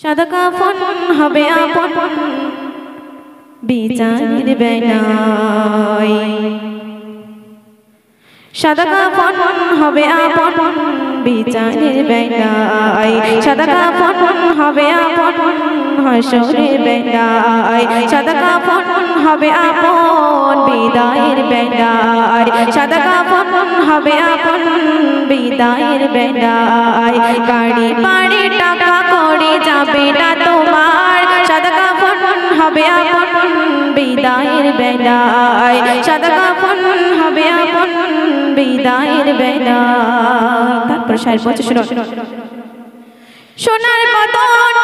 সাদা কাফন হবে আপন বিচারের বেলায় সাদা কাফন হবে আপন বিচারের বেলায় সাদা কাফন হবে আপন হাসরের বেলায় সাদা কাফন হবে আপন বিদায়ের বেলায় সাদা কাফন হবে আপন বিদায়ের বেলায় গাড়ি পাড়ে আপন বিদায়ের বেলায়। সাদা হবে আপন বিদায়ের বেলায়। তারপর সাহেব সোনার বদন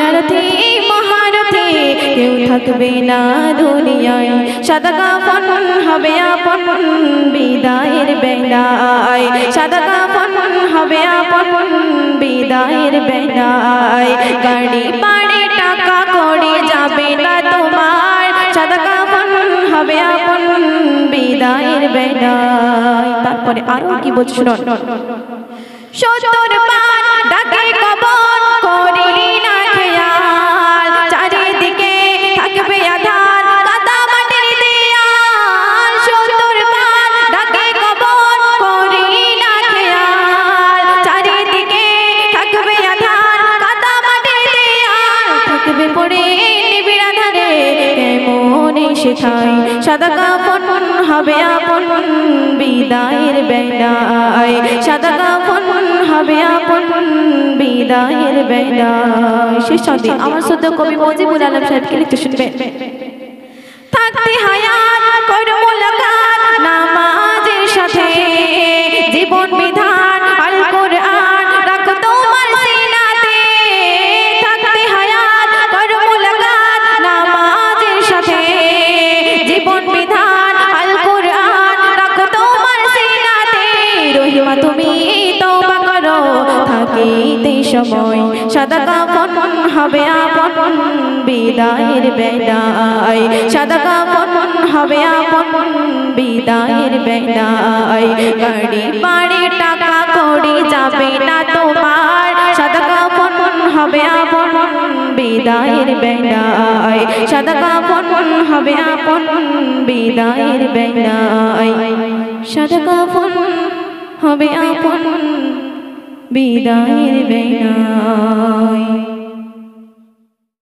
তোমায় হোক নারথি মহারথি, কেউ থাকবে না দুনিয়ায়। সাদা কাফন হবে আপন বিদায়ের বেলায় সাদা কাফন হবে আপন বিদায়ের বেলায় গাড়ি পাড়ে টাকা করে যাবে না তোমার। সাদা কাফন হবে আপন বিদায়ের বেলায় তারপরে আরও কি বলছো সত্তর ডাকে কেমন শেখাই সাদা কাপন হবে আপন বিদায়ের বেলায় সাদা কাপন হবে আপন বিদায়ের বেলায় শেষ আমার সদ্য কবি মজিবুল আলম সাহেবকে লিখতে শুনবে। থাকতে হায়াত সময়। সাদা কাফন হবে আপন বিদায়ের বেলায়। সাদা কাফন হবে আপন বিদায়ের বেলায়। গাড়ি বাড়ি টাকা করে যাবে না তোমার। সাদা কাফন হবে আপন বিদায়ের বেলায়। সাদা কাফন হবে আপন বিদায়ের বেলায়। সাদা কাফন হবে আপন বিদায়ের বেলায়।